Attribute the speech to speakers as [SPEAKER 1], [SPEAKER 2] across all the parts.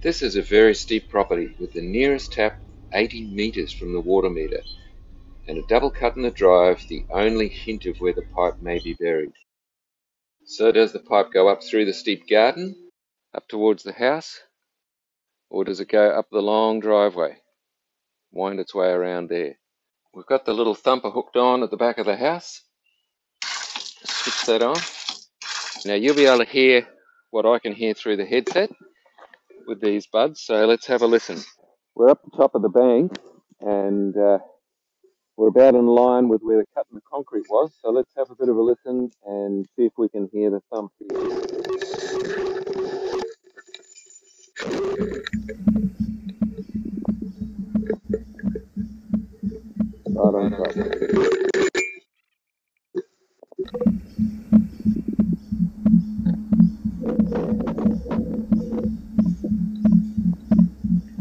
[SPEAKER 1] This is a very steep property with the nearest tap 80 metres from the water meter and a double cut in the drive the only hint of where the pipe may be buried. So does the pipe go up through the steep garden, up towards the house, or does it go up the long driveway, wind its way around there? We've got the little thumper hooked on at the back of the house. Switch that on. Now you'll be able to hear what I can hear through the headset with these buds. So let's have a listen. We're up the top of the bank and uh, we're about in line with where the cut in the concrete was. So let's have a bit of a listen and see if we can hear the thump. Right on top.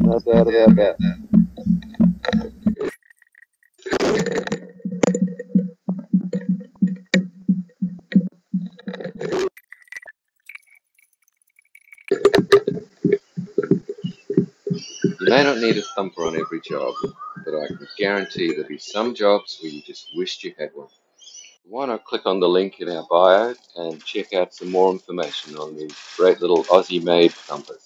[SPEAKER 1] You may not need a thumper on every job, but I can guarantee there'll be some jobs where you just wished you had one. Why not click on the link in our bio and check out some more information on these great little Aussie made thumpers?